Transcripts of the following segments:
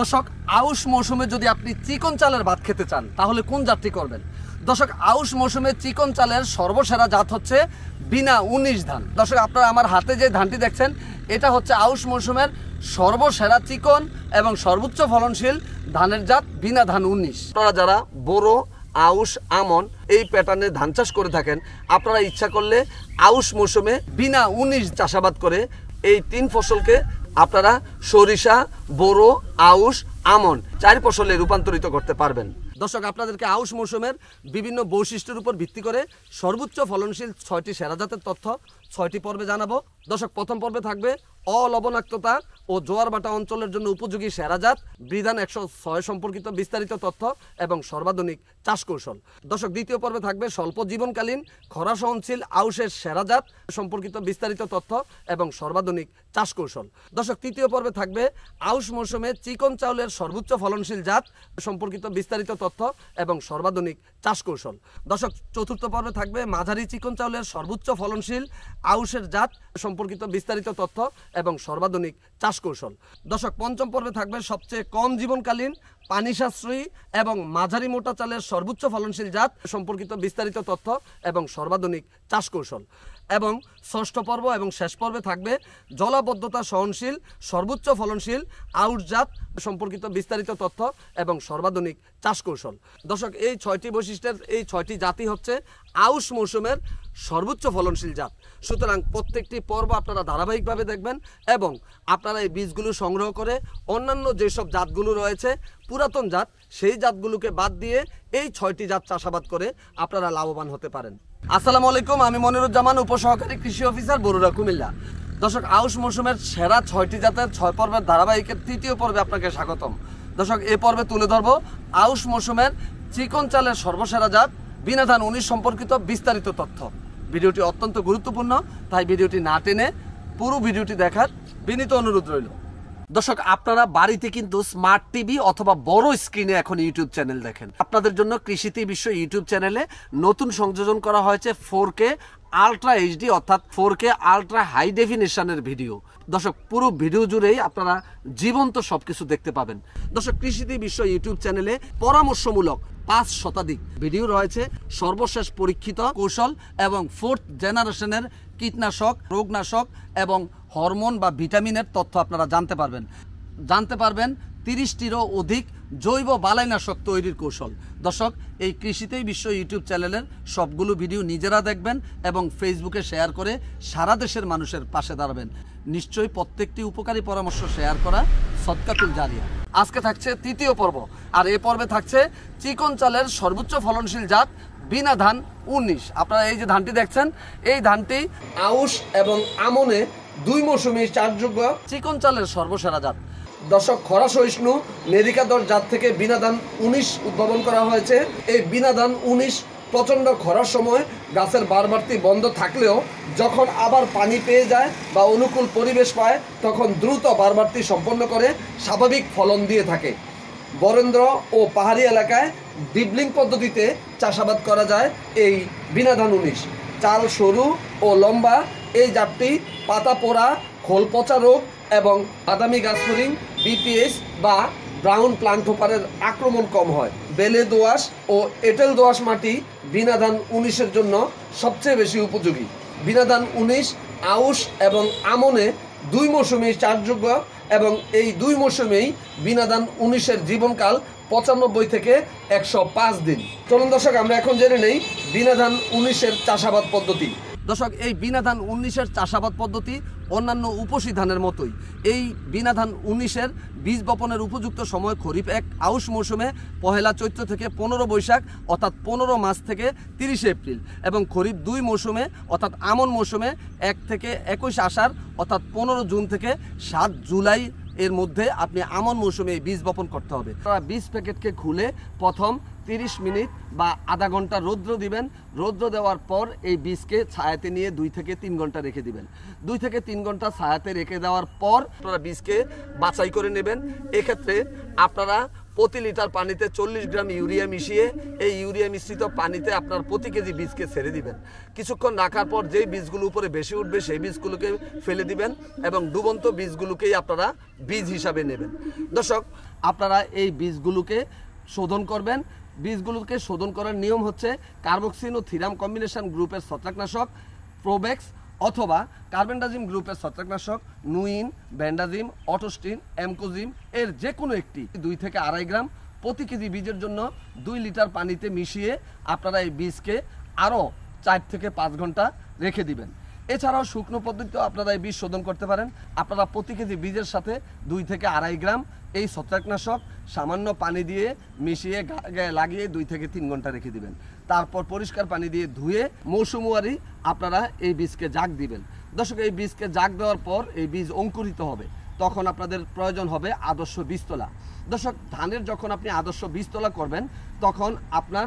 দর্শক, আউশ মৌসুমে যদি আপনি চিকন চালের ভাত খেতে চান, তাহলে কোন জাতটি করবেন? দর্শক, আউশ মৌসুমে চিকন চালের সর্বসেরা জাত হচ্ছে বিনা উনিশ ধান। দর্শক, আপনারা আমার হাতে যে ধানটি দেখছেন, এটা হচ্ছে আউশ মৌসুমের সর্বসেরা চিকন এবং সর্বোচ্চ ফলনশীল ধানের জাত বিনা ধান উনিশ। আপনারা যারা বড় আউশ, আমন এই প্যাটার্নে ধান চাষ করে থাকেন, আপনারা ইচ্ছা করলে আউশ মৌসুমে বিনা উনিশ চাষাবাদ করে এই তিন ফসলকে আপনারা সরিষা, বোরো, আউশ, আমন চার ফসলে রূপান্তরিত করতে পারবেন। দর্শক, আপনাদেরকে আউশ মৌসুমের বিভিন্ন বৈশিষ্ট্যের উপর ভিত্তি করে সর্বোচ্চ ফলনশীল ছয়টি সেরা জাতের তথ্য ছয়টি পর্বে জানাব। দর্শক, প্রথম পর্বে থাকবে অলবণাক্ততা ও জোয়ার বাটা অঞ্চলের জন্য উপযোগী সেরাজাত বিধান একশো ছয় সম্পর্কিত বিস্তারিত তথ্য এবং সর্বাধুনিক চাষ কৌশল। দর্শক, দ্বিতীয় পর্বে থাকবে স্বল্প জীবনকালীন, খরা সহনশীল, আউশের সেরাজাত সম্পর্কিত বিস্তারিত তথ্য এবং সর্বাধুনিক চাষ কৌশল। দর্শক, তৃতীয় পর্বে থাকবে আউশ মৌসুমে চিকন চাউলের সর্বোচ্চ ফলনশীল জাত সম্পর্কিত বিস্তারিত তথ্য এবং সর্বাধুনিক চাষ কৌশল। দর্শক, চতুর্থ পর্বে থাকবে মাঝারি চিকন চাউলের সর্বোচ্চ ফলনশীল, আউশের জাত সম্পর্কিত বিস্তারিত তথ্য এবং সর্বাধুনিক চাষ কৌশল। দশক পঞ্চম পর্বে থাকবে সবচেয়ে কম জীবনকালীন পানি সাশ্রয়ী এবং মাঝারি মোটা চালের সর্বোচ্চ ফলনশীল জাত, সম্পর্কিত বিস্তারিত তথ্য এবং সর্বাধুনিক চাষ কৌশল। এবং ষষ্ঠ পর্ব এবং শেষ পর্বে থাকবে জলাবদ্ধতা সহনশীল, সর্বোচ্চ ফলনশীল আউট জাত সম্পর্কিত বিস্তারিত তথ্য এবং সর্বাধুনিক চাষ কৌশল। দর্শক, এই ছয়টি বৈশিষ্ট্যের, এই ছয়টি জাতি হচ্ছে আউশ মৌসুমের সর্বোচ্চ ফলনশীল জাত। সুতরাং প্রত্যেকটি পর্ব আপনারা ধারাবাহিকভাবে দেখবেন এবং আপনারা এই বীজগুলো সংগ্রহ করে অন্যান্য যেসব জাতগুলো রয়েছে, পুরাতন জাত, সেই জাতগুলোকে বাদ দিয়ে এই ছয়টি জাত চাষাবাদ করে আপনারা লাভবান হতে পারেন। আসসালামু আলাইকুম, আমি মনিরুজ্জামান, উপসহকারী কৃষি অফিসার বরুড়া, কুমিল্লা। দর্শক, আউশ মৌসুমের সেরা ছয়টি জাতের ছয় পর্বের ধারাবাহিকের তৃতীয় পর্বে আপনাকে স্বাগতম। দর্শক, এই পর্বে তুলে ধরবো আউশ মৌসুমের চিকন চালের সর্বসেরা জাত বিনা ধান উনিশ সম্পর্কিত বিস্তারিত তথ্য। ভিডিওটি অত্যন্ত গুরুত্বপূর্ণ, তাই ভিডিওটি না টেনে পুরো ভিডিওটি দেখার বিনীত অনুরোধ রইল। দর্শক, আপনারা বাড়িতে কিন্তু স্মার্ট টিভি অথবা বড় স্ক্রিনে এখন ইউটিউব চ্যানেল দেখেন। আপনাদের জন্য কৃষিতে বিশ্ব ইউটিউব চ্যানেলে নতুন সংযোজন করা হয়েছে ফোর কে আলট্রা এইচডি অর্থাৎ ফোর কে আলট্রা হাই ডেফিনেশনের ভিডিও দর্শক, পুরো ভিডিও জুড়েই আপনারা জীবন্ত সবকিছু দেখতে পাবেন। দর্শক কৃষিতে বিশ্ব ইউটিউব চ্যানেলে পরামর্শমূলক পাঁচ শতাধিক ভিডিও রয়েছে। সর্বশেষ পরীক্ষিত কৌশল এবং ফোর্থ জেনারেশনের কীটনাশক, রোগনাশক এবং হরমোন বা ভিটামিনের তথ্য আপনারা জানতে পারবেন। জানতে পারবেন তিরিশটিরও অধিক জৈব বালাইনাশক তৈরির কৌশল। দর্শক, এই কৃষিতেই বিশ্ব ইউটিউব চ্যানেলের সবগুলো ভিডিও নিজেরা দেখবেন এবং ফেসবুকে শেয়ার করে সারা দেশের মানুষের পাশে দাঁড়াবেন। নিশ্চয়ই প্রত্যেকটি উপকারী পরামর্শ শেয়ার করা সৎকাতুল জারিয়া। আজকে থাকছে তৃতীয় পর্ব, আর এ পর্বে থাকছে চিকন চালের সর্বোচ্চ ফলনশীল জাত বিনা ধান উনিশ। আপনারা এই যে ধানটি দেখছেন, এই ধানটি আউশ এবং আমনে দুই মৌসুমি চাষযোগ্য চিকন চালের সর্বসেরা জাত। দর্শক খরা সহিষ্ণু নেরিকাদর জাত থেকে বিনাদান উনিশ উদ্ভাবন করা হয়েছে। এই বিনাদান উনিশ প্রচণ্ড খরার সময় গাছের বারবারতি বন্ধ থাকলেও যখন আবার পানি পেয়ে যায় বা অনুকূল পরিবেশ পায় তখন দ্রুত বারবারতি সম্পন্ন করে স্বাভাবিক ফলন দিয়ে থাকে। বরেন্দ্র ও পাহাড়ি এলাকায় ডিবলিং পদ্ধতিতে চাষাবাদ করা যায় এই বিনাধান উনিশ। চাল সরু ও লম্বা এই জাতটি পাতা পোড়া, খোল পচা রোগ এবং বাদামি গাছফড়িং বিপিএস বা ব্রাউন প্লান্ট হোপারের আক্রমণ কম হয়। বেলে দোয়াশ ও এঁটেল দোয়াশ মাটি বিনাধান উনিশের জন্য সবচেয়ে বেশি উপযোগী। বিনাধান উনিশ, আউশ এবং আমনে দুই মৌসুমে চাষযোগ্য এবং এই দুই মৌসুমেই বিনাদান উনিশের জীবনকাল পঁচানব্বই থেকে একশো পাঁচ দিন। চলুন দর্শক, আমরা এখন জেনে নেই বিনাধান উনিশের চাষাবাদ পদ্ধতি। দর্শক, এই বিনা ধান উনিশের চাষাবাদ পদ্ধতি অন্যান্য উপসী ধানের মতোই। এই বিনা ধান উনিশের বীজ বপনের উপযুক্ত সময় খরিফ এক আউশ মৌসুমে পহেলা চৈত্র থেকে পনেরো বৈশাখ, অর্থাৎ পনেরো মাস থেকে তিরিশে এপ্রিল এবং খরিফ দুই মৌসুমে, অর্থাৎ আমন মৌসুমে এক থেকে একুশ আষাঢ়, অর্থাৎ পনেরো জুন থেকে সাত জুলাই এর মধ্যে আপনি আমন মৌসুমে বীজ বপন করতে হবে। তারা বীজ প্যাকেটকে খুলে প্রথম তিরিশ মিনিট বা আধা ঘণ্টা রৌদ্র দিবেন। রৌদ্র দেওয়ার পর এই বীজকে ছায়াতে নিয়ে দুই থেকে তিন ঘণ্টা রেখে দিবেন। দুই থেকে তিন ঘণ্টা ছায়াতে রেখে দেওয়ার পর আপনারা বীজকে বাছাই করে নেবেন। এক্ষেত্রে আপনারা প্রতি লিটার পানিতে চল্লিশ গ্রাম ইউরিয়া মিশিয়ে এই ইউরিয়া মিশ্রিত পানিতে আপনার প্রতি কেজি বীজকে ছেড়ে দিবেন। কিছুক্ষণ রাখার পর যেই বীজগুলো উপরে বেশি উঠবে সেই বীজগুলোকে ফেলে দিবেন এবং ডুবন্ত বীজগুলোকেই আপনারা বীজ হিসাবে নেবেন। দর্শক, আপনারা এই বীজগুলোকে শোধন করবেন। বীজগুলোকে শোধন করার নিয়ম হচ্ছে কার্বক্সিন ও থিরাম কম্বিনেশন গ্রুপের ছত্রাকনাশক, প্রোবেক্স অথবা কার্বেন্ডাজিম গ্রুপের ছত্রাকনাশক, নুইন, ব্যান্ডাজিম, অটোস্টিন, অ্যামকোজিম এর যে কোনো একটি। দুই থেকে আড়াই গ্রাম প্রতি কেজি বীজের জন্য দুই লিটার পানিতে মিশিয়ে আপনারা এই বীজকে আরও চার থেকে পাঁচ ঘণ্টা রেখে দিবেন। এছাড়াও শুকনো পদ্ধতিতেও আপনারা এই বীজ শোধন করতে পারেন। আপনারা প্রতি কেজি বীজের সাথে দুই থেকে আড়াই গ্রাম এই ছত্রাকনাশক সামান্য পানি দিয়ে মিশিয়ে গায়ে লাগিয়ে দুই থেকে তিন ঘণ্টা রেখে দিবেন। তারপর পরিষ্কার পানি দিয়ে ধুয়ে মৌসুমুয়ারি আপনারা এই বীজকে জাগ দিবেন। দর্শক, এই বীজকে জাগ দেওয়ার পর এই বীজ অঙ্কুরিত হবে। তখন আপনাদের প্রয়োজন হবে আদর্শ বীজতলা। দর্শক, ধানের যখন আপনি আদর্শ বীজতলা করবেন, তখন আপনার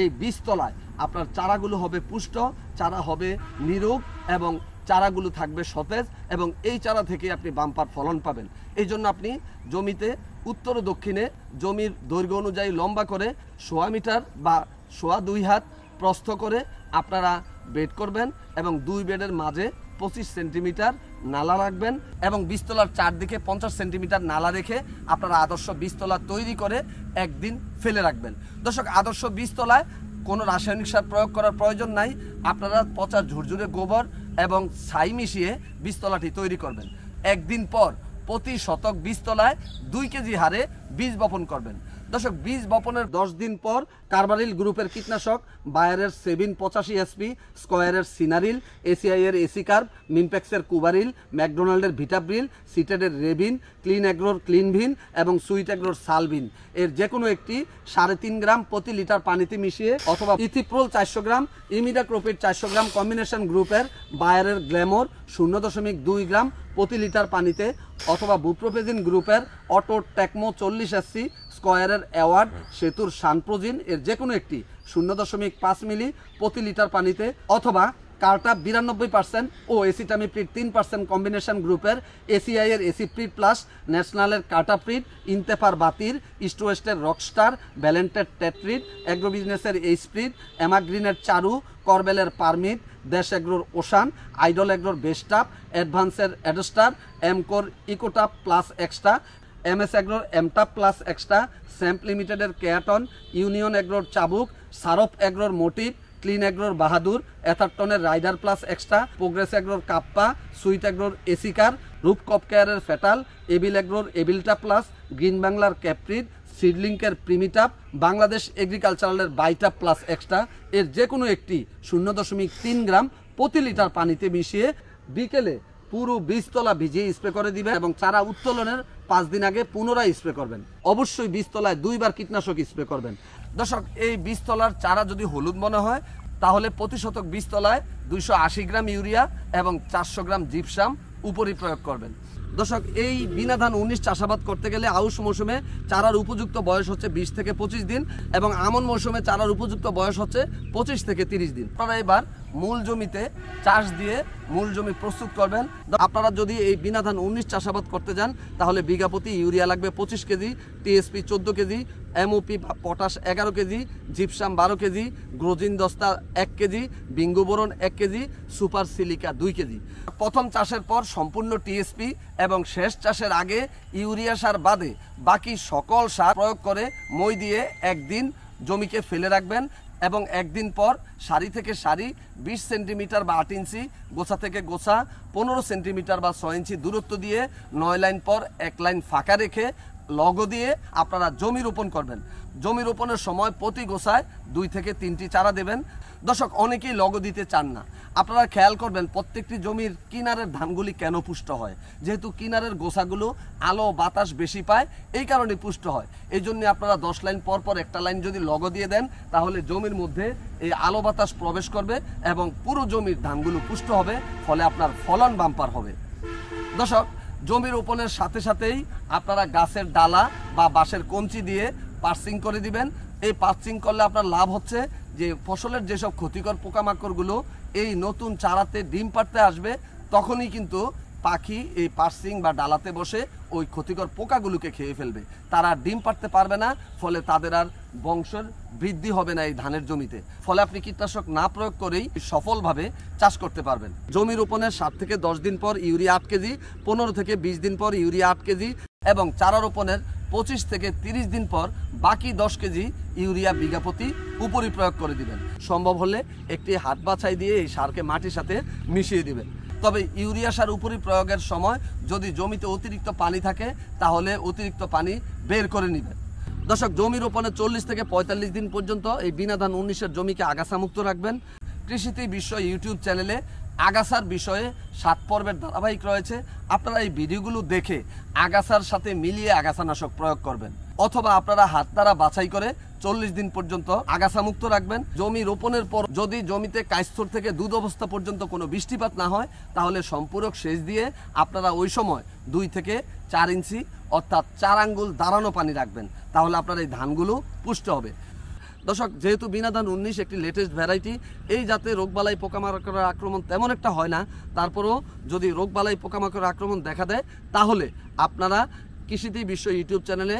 এই বীজতলায় আপনার চারাগুলো হবে পুষ্ট, চারা হবে নিরোগ এবং চারাগুলো থাকবে সতেজ এবং এই চারা থেকে আপনি বাম্পার ফলন পাবেন। এই জন্য আপনি জমিতে উত্তর ও দক্ষিণে জমির দৈর্ঘ্য অনুযায়ী লম্বা করে সোয়া মিটার বা সোয়া দুই হাত প্রস্থ করে আপনারা বেড করবেন এবং দুই বেডের মাঝে পঁচিশ সেন্টিমিটার নালা রাখবেন এবং বীজতলার চারদিকে পঞ্চাশ সেন্টিমিটার নালা রেখে আপনারা আদর্শ বীজতলা তৈরি করে একদিন ফেলে রাখবেন। দর্শক, আদর্শ বীজতলায় কোনো রাসায়নিক সার প্রয়োগ করার প্রয়োজন নাই। আপনারা পচা ঝুরঝুরে গোবর এবং ছাই মিশিয়ে বীজতলাটি তৈরি করবেন। একদিন পর প্রতি শতক বীজতলায় দুই কেজি হারে বীজ বপন করবেন। দর্শক বীজ বপনের দশ দিন পর কার্বারিল গ্রুপের কীটনাশক, বায়ারের সেভিন পঁচাশি এসপি, স্কোয়ারের সিনারিল, এসিআইয়ের এসিকার্ভ মিমপ্যাক্সের কুবারিল, ম্যাকডোনাল্ডের ভিটাব্রিল, সিটেডের রেবিন, ক্লিন অ্যাগ্রোর ক্লিনভিন এবং সুইট অ্যাগ্রোর সালভিন। এর যে কোনো একটি সাড়ে তিন গ্রাম প্রতি লিটার পানিতে মিশিয়ে অথবা ইথিপ্রোল চারশো গ্রাম ইমিডাক্রোপিড চারশো গ্রাম কম্বিনেশন গ্রুপের বায়ারের গ্ল্যামোর শূন্য দশমিক দুই গ্রাম প্রতি লিটার পানিতে অথবা বুপ্রোপেজিন গ্রুপের অটো টেকমো চল্লিশ এসসি স্কোয়ারের অ্যাওয়ার্ড, সেতুর সানপ্রোজিন, এর যে কোনো একটি। শূন্য দশমিক পাঁচ মিলি প্রতি লিটার পানিতে, অথবা কার্টা বিরানব্বই পার্সেন্ট ও এসিটামিপ্রিড তিন পার্সেন্ট কম্বিনেশন গ্রুপের এসিআই এর এসিপ্রিড প্লাস ন্যাশনালের কার্টাপ্রিড ইন্তেফার বাতির, ইস্ট ওয়েস্টের রকস্টার ব্যালেন্টের টেট্রিড অ্যাগ্রো বিজনেসের এইসপ্রিড অ্যামাগ্রিনের চারু, করবেলের পারমিট, দেশ এগ্রোর ওশান, আইডল এগ্রোর বেস্টাপ অ্যাডভান্সের অ্যাডস্টার, এমকোর ইকোটাপ প্লাস এক্সট্রা এমএস এগ্রোর এমটা প্লাস এক্সট্রা স্যাম্প লিমিটেডের কেয়াটন, ইউনিয়ন এগ্রোর চাবুক, সারফ এগ্রোর মোটিভ, ক্লিন এগ্রোর বাহাদুর, এথারটনের রাইডার প্লাস এক্সট্রা, প্রোগ্রেস এগ্রোর কাপ্পা, সুইট এগ্রোর এসিকার রূপকপ কেয়ারের ফেটাল, এবিল এগ্রোর এবিলটা প্লাস, গ্রিন বাংলার ক্যাপ্রিড, সিডলিংকের প্রিমিটাপ, বাংলাদেশ এগ্রিকালচারালের বাইটাপ প্লাস এক্সট্রা, এর যে কোনো একটি শূন্য দশমিক তিন গ্রাম প্রতি লিটার পানিতে মিশিয়ে বিকেলে পুরো বীজতলা ভিজিয়ে স্প্রে করে দিবেন এবং চারা উত্তোলনের পাঁচ দিন আগে পুনরায় স্প্রে করবেন। অবশ্যই বীজতলায় দুইবার কীটনাশক স্প্রে করবেন। দর্শক, এই বীজতলার চারা যদি হলুদ মনে হয়, তাহলে প্রতি শতক বীজতলায় দুইশো আশি গ্রাম ইউরিয়া এবং চারশো গ্রাম জিপসাম উপরই প্রয়োগ করবেন। দর্শক, এই বিনা ধান উনিশ চাষাবাদ করতে গেলে আউশ মৌসুমে চারার উপযুক্ত বয়স হচ্ছে বিশ থেকে পঁচিশ দিন এবং আমন মৌসুমে চারার উপযুক্ত বয়স হচ্ছে পঁচিশ থেকে তিরিশ দিন। আপনারা এবার মূল জমিতে চাষ দিয়ে মূল জমি প্রস্তুত করবেন। আপনারা যদি এই বিনা ধান উনিশ চাষাবাদ করতে যান, তাহলে বিঘা প্রতি ইউরিয়া লাগবে পঁচিশ কেজি, টিএসপি চোদ্দ কেজি এমওপি পটাশ এগারো কেজি জিপসাম বারো কেজি, গ্রোজিন দস্তা এক কেজি বিঙ্গুবোরন এক কেজি, সুপার সিলিকা দুই কেজি। প্রথম চাষের পর সম্পূর্ণ টিএসপি এবং শেষ চাষের আগে ইউরিয়া সার বাদে বাকি সকল সার প্রয়োগ করে মই দিয়ে একদিন জমিকে ফেলে রাখবেন এবং একদিন পর সারি থেকে সারি বিশ সেন্টিমিটার বা আট ইঞ্চি, গোছা থেকে গোছা পনেরো সেন্টিমিটার বা ছয় ইঞ্চি দূরত্ব দিয়ে নয় লাইন পর এক লাইন ফাঁকা রেখে লগো দিয়ে আপনারা জমি রোপণ করবেন। জমি রোপণের সময় প্রতি গোছায় দুই থেকে তিনটি চারা দেবেন। দর্শক, অনেকেই লগো দিতে চান না। আপনারা খেয়াল করবেন, প্রত্যেকটি জমির কিনারের ধানগুলি কেন পুষ্ট হয়? যেহেতু কিনারের গোসাগুলো আলো বাতাস বেশি পায়, এই কারণে পুষ্ট হয়। এই জন্য আপনারা দশ লাইন পর পর একটা লাইন যদি লগো দিয়ে দেন, তাহলে জমির মধ্যে এই আলো বাতাস প্রবেশ করবে এবং পুরো জমির ধানগুলো পুষ্ট হবে, ফলে আপনার ফলন বাম্পার হবে। দর্শক জমি রোপণের সাথে সাথেই আপনারা গাছের ডালা বা বাঁশের কঞ্চি দিয়ে পার্সিং করে দিবেন। এই পার্সিং করলে আপনার লাভ হচ্ছে যে ফসলের যেসব ক্ষতিকর পোকামাকড়গুলো এই নতুন চারাতে ডিম পাড়তে আসবে, তখনই কিন্তু পাখি এই পার্সিং বা ডালাতে বসে ওই ক্ষতিকর পোকাগুলোকে খেয়ে ফেলবে। তারা ডিম পাড়তে পারবে না, ফলে তাদের আর বংশের বৃদ্ধি হবে না এই ধানের জমিতে। ফলে আপনি কীটনাশক না প্রয়োগ করেই সফলভাবে চাষ করতে পারবেন। জমি রোপণের সাত থেকে দশ দিন পর ইউরিয়া আট কেজি, পনেরো থেকে বিশ দিন পর ইউরিয়া আট কেজি এবং চারা রোপণের পঁচিশ থেকে তিরিশ দিন পর বাকি দশ কেজি ইউরিয়া বিঘা প্রতি উপরি প্রয়োগ করে দিবেন। সম্ভব হলে একটি হাত বাছাই দিয়ে এই সারকে মাটির সাথে মিশিয়ে দিবেন। তবে ইউরিয়া সার উপরি প্রয়োগের সময় যদি জমিতে অতিরিক্ত পানি থাকে, তাহলে অতিরিক্ত পানি বের করে নেবেন দর্শক, জমি রোপণের চল্লিশ থেকে পঁয়তাল্লিশ দিন পর্যন্ত এই বিনা ধান উনিশের জমিকে আগাছামুক্ত রাখবেন। কৃষিতে বিশ্ব ইউটিউব চ্যানেলে আগাছার বিষয়ে সাত পর্বের ধারাবাহিক রয়েছে। আপনারা এই ভিডিওগুলো দেখে আগাছার সাথে মিলিয়ে আগাছানাশক প্রয়োগ করবেন। অথবা আপনারা হাত দ্বারা বাছাই করে চল্লিশ দিন পর্যন্ত আগাছা মুক্ত রাখবেন। জমি রোপণের পর যদি জমিতে কাইস্তর থেকে দুধ অবস্থা পর্যন্ত কোনো বৃষ্টিপাত না হয়, তাহলে সম্পূরক সেচ দিয়ে আপনারা ওই সময় দুই থেকে চার ইঞ্চি অর্থাৎ চার আঙ্গুল দাঁড়ানো পানি রাখবেন। তাহলে আপনার এই ধানগুলো পুষ্ট হবে। দর্শক, যেহেতু বিনা ধান উনিশ একটি লেটেস্ট ভ্যারাইটি এই জাতে রোগবালাই পোকামাকড়ের আক্রমণ তেমন একটা হয় না। তারপরেও যদি রোগবালাই পোকামাকড়ের আক্রমণ দেখা দেয়, তাহলে আপনারা কৃষিতে বিশ্ব ইউটিউব চ্যানেলে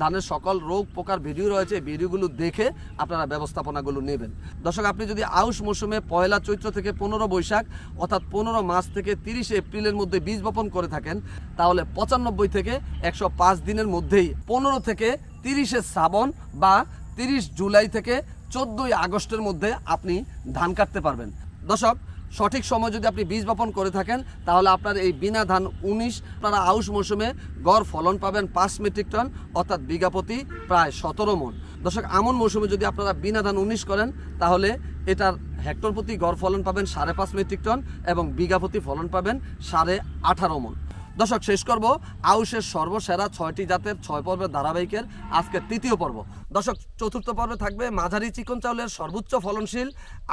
ধানের সকল রোগ পোকার ভিডিও রয়েছে ভিডিওগুলো দেখে আপনারা ব্যবস্থাপনাগুলো নেবেন। দর্শক, আপনি যদি আউশ মৌসুমে পয়লা চৈত্র থেকে পনেরো বৈশাখ, অর্থাৎ পনেরো মাস থেকে তিরিশে এপ্রিলের মধ্যে বীজ বপন করে থাকেন, তাহলে পঁচানব্বই থেকে একশো পাঁচ দিনের মধ্যেই পনেরো থেকে তিরিশে শ্রাবণ বা তিরিশ জুলাই থেকে চোদ্দোই আগস্টের মধ্যে আপনি ধান কাটতে পারবেন। দর্শক সঠিক সময় যদি আপনি বীজ বপন করে থাকেন, তাহলে আপনার এই বিনা ধান উনিশ, আপনারা আউশ মৌসুমে গড় ফলন পাবেন পাঁচ মেট্রিক টন, অর্থাৎ বিঘাপতি প্রায় সতেরো মন। দর্শক, আমন মৌসুমে যদি আপনারা বিনা ধান উনিশ করেন, তাহলে এটার হেক্টর প্রতি গড় ফলন পাবেন সাড়ে পাঁচ মেট্রিক টন এবং বিঘাপতি ফলন পাবেন সাড়ে আঠারো মন। দর্শক, শেষ করব। আউশের সর্বসেরা ছয়টি জাতের ছয় পর্বের ধারাবাহিকের আজকের তৃতীয় পর্ব। দর্শক, চতুর্থ পর্বে থাকবে মাঝারি চিকন চাউলের সর্বোচ্চ ফলনশীল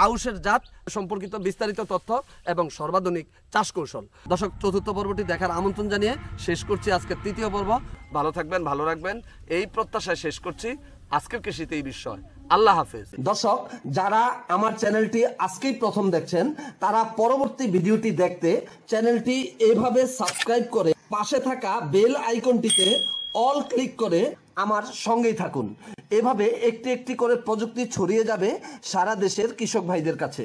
আউশের জাত, সম্পর্কিত বিস্তারিত তথ্য এবং সর্বাধুনিক চাষ কৌশল। দর্শক, চতুর্থ পর্বটি দেখার আমন্ত্রণ জানিয়ে শেষ করছি আজকের তৃতীয় পর্ব। ভালো থাকবেন, ভালো রাখবেন। এই প্রত্যাশায় শেষ করছি। আজকের কৃষিতে এই বিষয় আল্লাহ হাফেজ। দর্শক, যারা আমার চ্যানেলটি আজকেই প্রথম দেখছেন, তারা পরবর্তী ভিডিওটি দেখতে চ্যানেলটি এভাবে সাবস্ক্রাইব করে পাশে থাকা বেল আইকনটিতে অল ক্লিক করে আমার সঙ্গেই থাকুন। এভাবে একটি একটি করে প্রযুক্তি ছড়িয়ে যাবে সারা দেশের কৃষক ভাইদের কাছে।